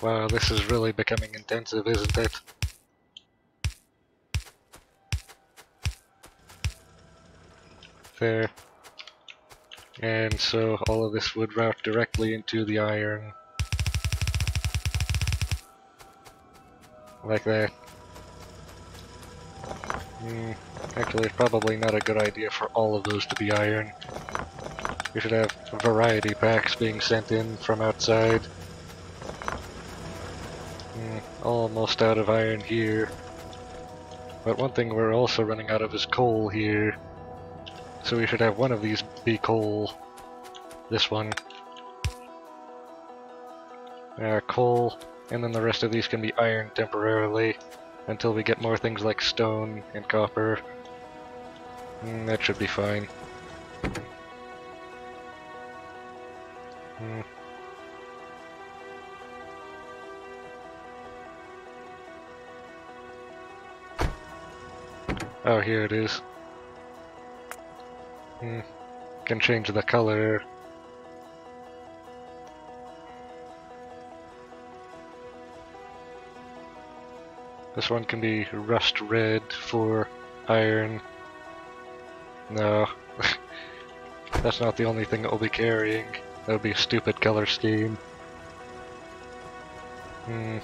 Wow, this is really becoming intensive, isn't it? There. And so all of this would route directly into the iron. Like that. Hmm, actually, it's probably not a good idea for all of those to be iron. We should have variety packs being sent in from outside. Hmm, almost out of iron here. But one thing we're also running out of is coal here. So we should have one of these be coal. This one. Uh, coal, and then the rest of these can be iron temporarily until we get more things like stone and copper. Mm, that should be fine. Hmm. Oh, here it is. Hmm. Can change the color. This one can be rust red for iron. No. That's not the only thing it will be carrying. That would be a stupid color scheme. Hmm.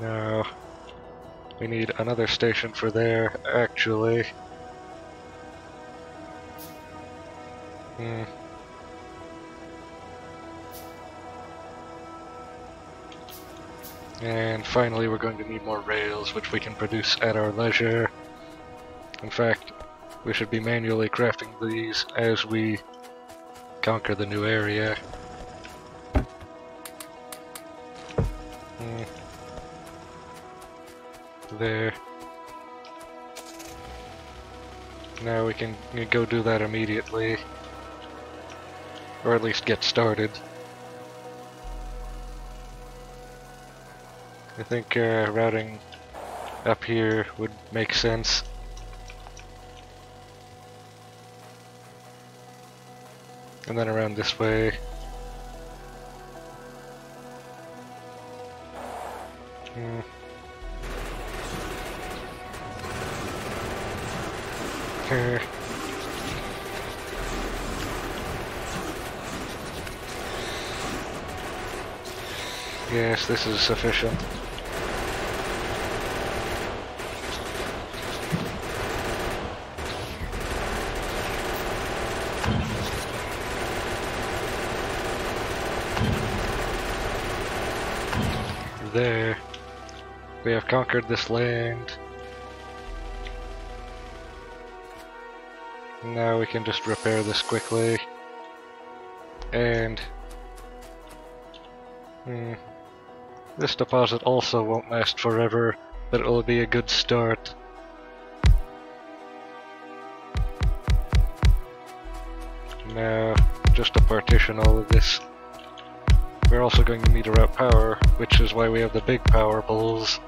No. We need another station for there, actually. Hmm. And finally we're going to need more rails, which we can produce at our leisure. In fact, we should be manually crafting these as we conquer the new area. There. Now we can go do that immediately. Or at least get started. I think uh, routing up here would make sense. And then around this way. Hmm. Here. Yes, this is sufficient. There. We have conquered this land. Now we can just repair this quickly. And... Hmm. This deposit also won't last forever, but it will be a good start. Now, just to partition all of this. We're also going to need to route power, which is why we have the big power poles.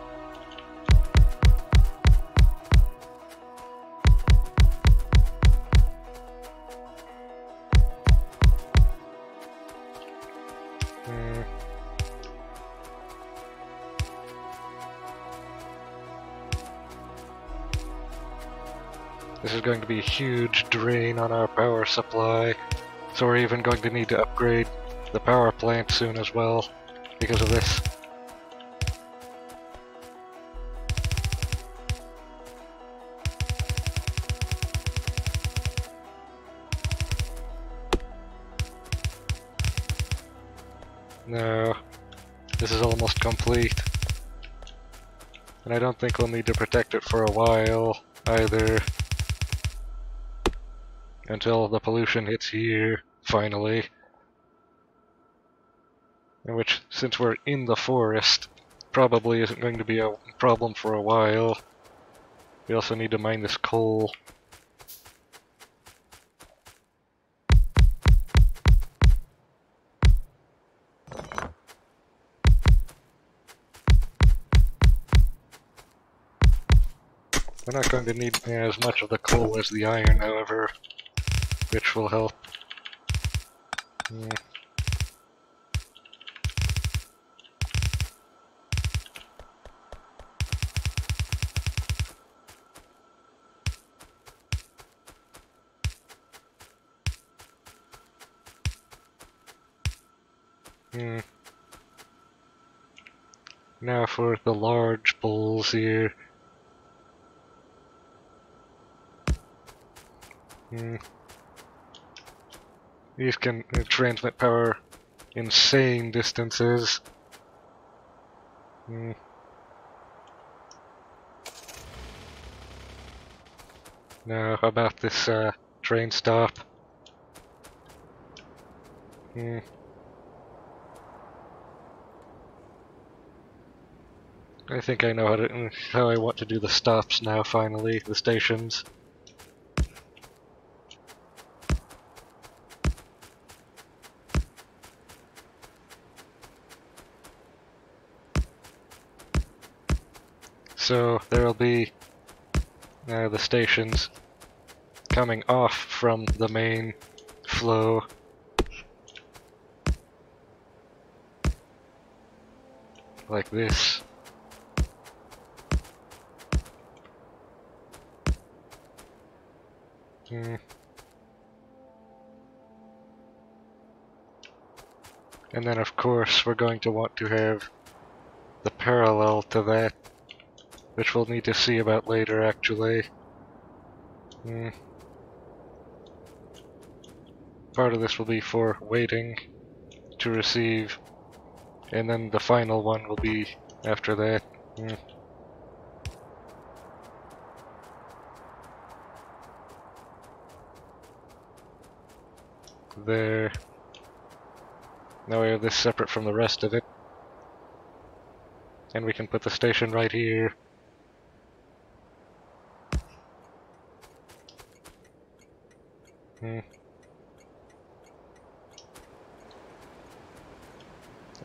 Going to be a huge drain on our power supply, so we're even going to need to upgrade the power plant soon as well, because of this. No, this is almost complete. And I don't think we'll need to protect it for a while, either. Until the pollution hits here, finally. In which, since we're in the forest, probably isn't going to be a problem for a while. We also need to mine this coal. We're not going to need as much of the coal as the iron, however, which will help. Hmm. Hmm. Now for the large poles here. Hmm. These can transmit power insane distances. Hmm. Now about this uh, train stop. Hmm. I think I know how to how I want to do the stops now. Finally, the stations. So there will be uh, the stations coming off from the main flow. Like this. Hmm. And then of course we're going to want to have the parallel to that, which we'll need to see about later actually. Hmm. Part of this will be for waiting to receive, and then the final one will be after that. Hmm. there. Now we have this separate from the rest of it. And we can put the station right here. Hmm.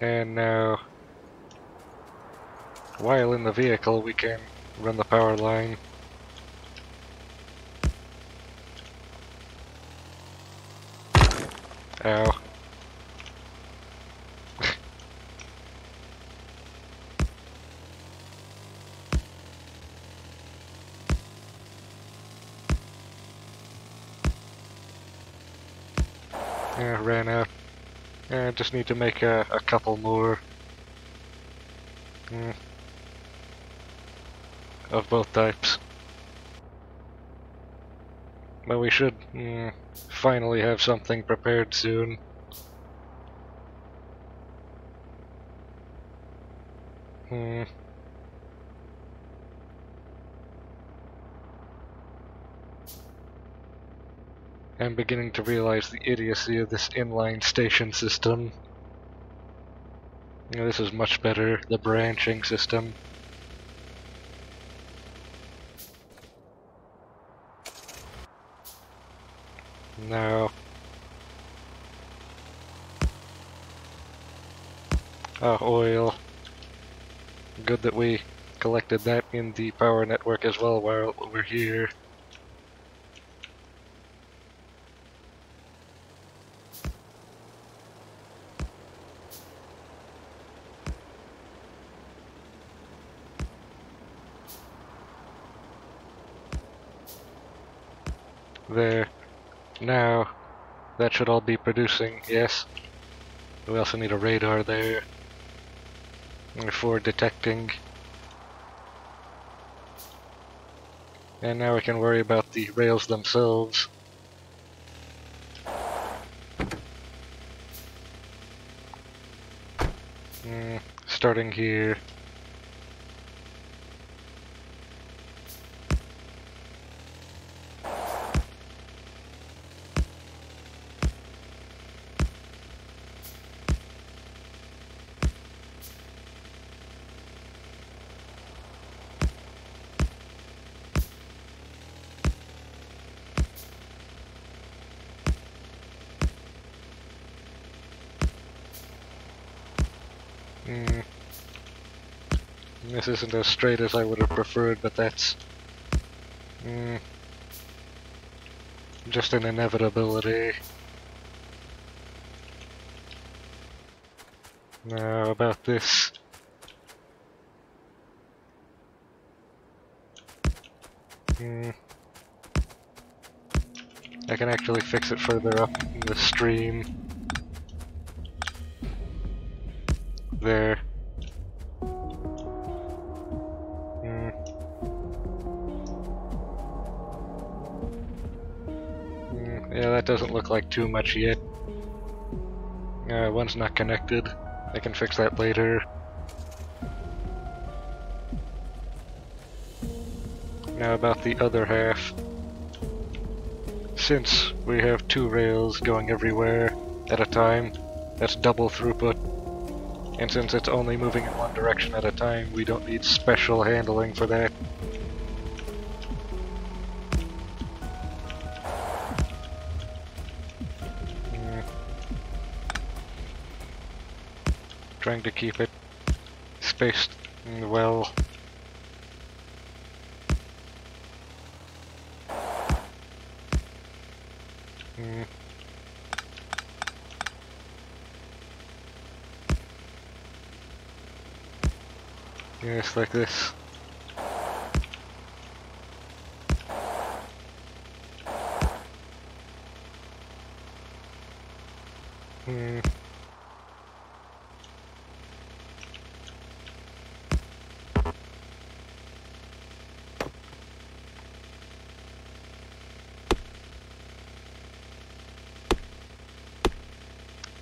And now, while in the vehicle, we can run the power line Ow. Yeah, ran out. Yeah, just need to make a, a couple more. Mm. Of both types. But we should mm, finally have something prepared soon. Hmm. I'm beginning to realize the idiocy of this inline station system. You know, this is much better, the branching system. No. Oh, ah, oil. Good that we collected that in the power network as well while we're here. There. Now, that should all be producing, yes. We also need a radar there for detecting. And now we can worry about the rails themselves. Mm, starting here. This isn't as straight as I would have preferred, but that's mm, just an inevitability. Now about this. Hmm. I can actually fix it further up in the stream. There. Yeah, that doesn't look like too much yet. Uh, one's not connected. I can fix that later. Now about the other half. Since we have two rails going everywhere at a time, that's double throughput. And since it's only moving in one direction at a time, we don't need special handling for that. To keep it spaced well. Mm. Yes, like this.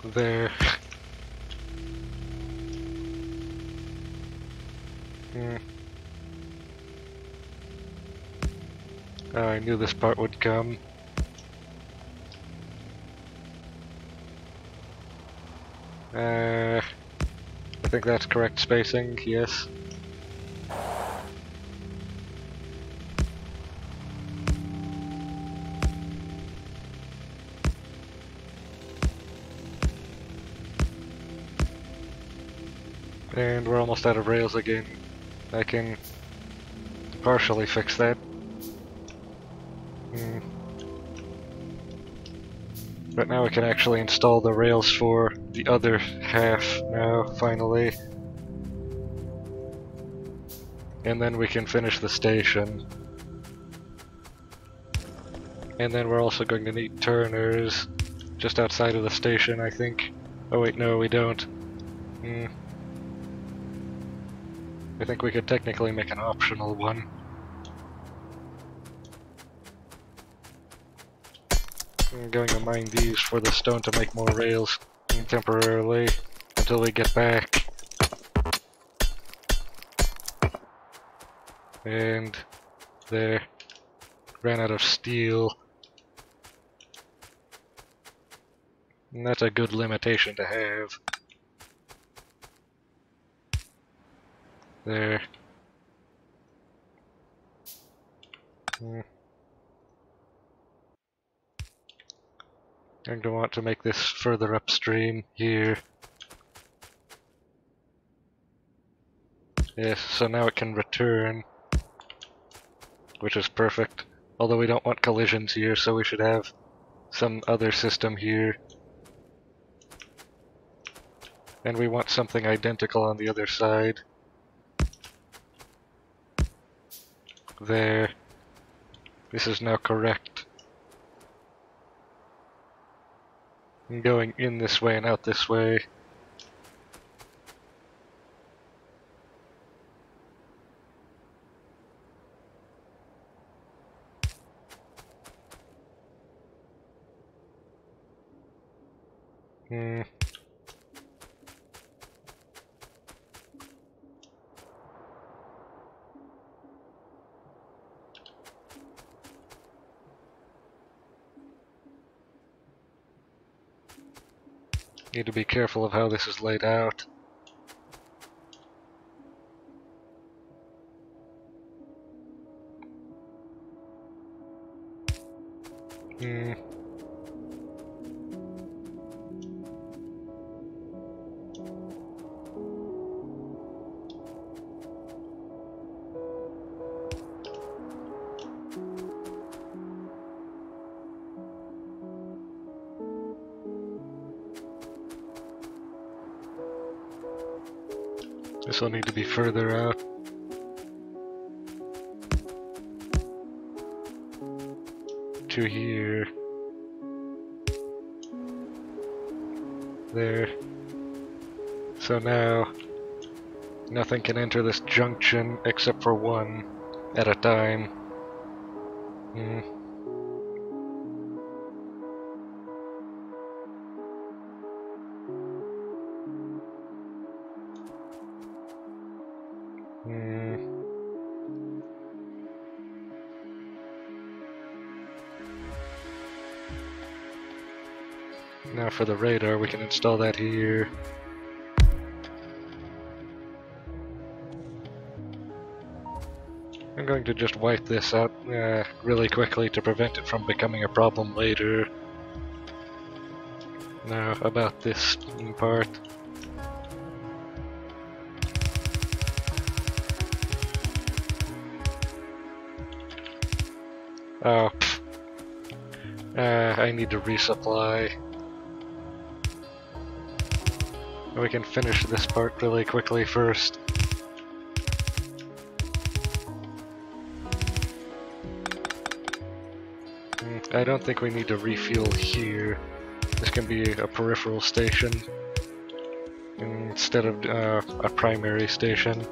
There. Oh, I knew this part would come. Uh, I think that's correct spacing, yes. And we're almost out of rails again. I can partially fix that. Hmm. But now we can actually install the rails for the other half now, finally. And then we can finish the station. And then we're also going to need turners just outside of the station, I think. Oh wait, no, we don't. Hmm. I think we could technically make an optional one. I'm going to mine these for the stone to make more rails temporarily until we get back. And there. Ran out of steel. And that's a good limitation to have. There. Hmm. I'm going to want to make this further upstream here. Yes, so now it can return, which is perfect. Although we don't want collisions here, so we should have some other system here. And we want something identical on the other side. There. This is now correct. I'm going in this way and out this way. Hmm. Need to be careful of how this is laid out. This will need to be further out. To here. There. So now, nothing can enter this junction except for one at a time. Hmm. For the radar, we can install that here. I'm going to just wipe this out uh, really quickly to prevent it from becoming a problem later. Now, about this part. Oh. Uh, I need to resupply. We can finish this part really quickly first. Mm, I don't think we need to refuel here. This can be a peripheral station instead of uh, a primary station.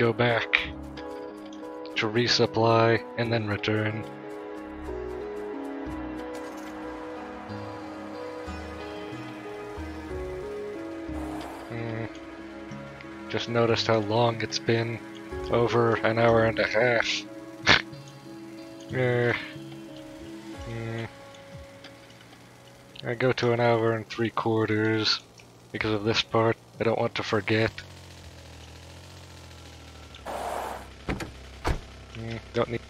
Go back to resupply and then return. Hmm. Just noticed how long it's been. Over an hour and a half. yeah. Hmm. I go to an hour and three quarters because of this part. I don't want to forget. Mm, don't need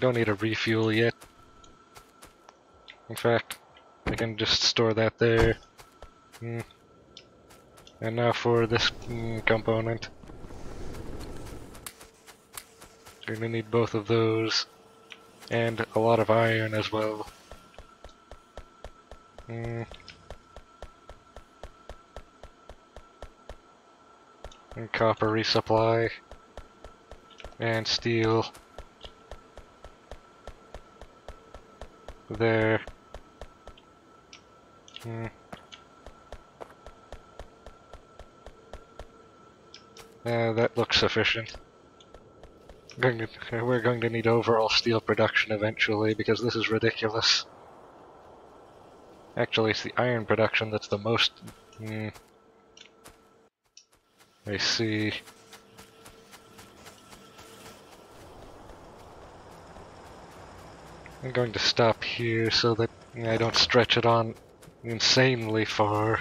don't need a refuel yet. In fact, I can just store that there. Mm. And now for this mm, component. You're gonna need both of those. And a lot of iron as well. Mm. And copper resupply. And steel. There. Hmm. Yeah, that looks sufficient. We're going to need overall steel production eventually because this is ridiculous. Actually, it's the iron production that's the most. Hmm. I see. I'm going to stop here so that I don't stretch it on insanely far.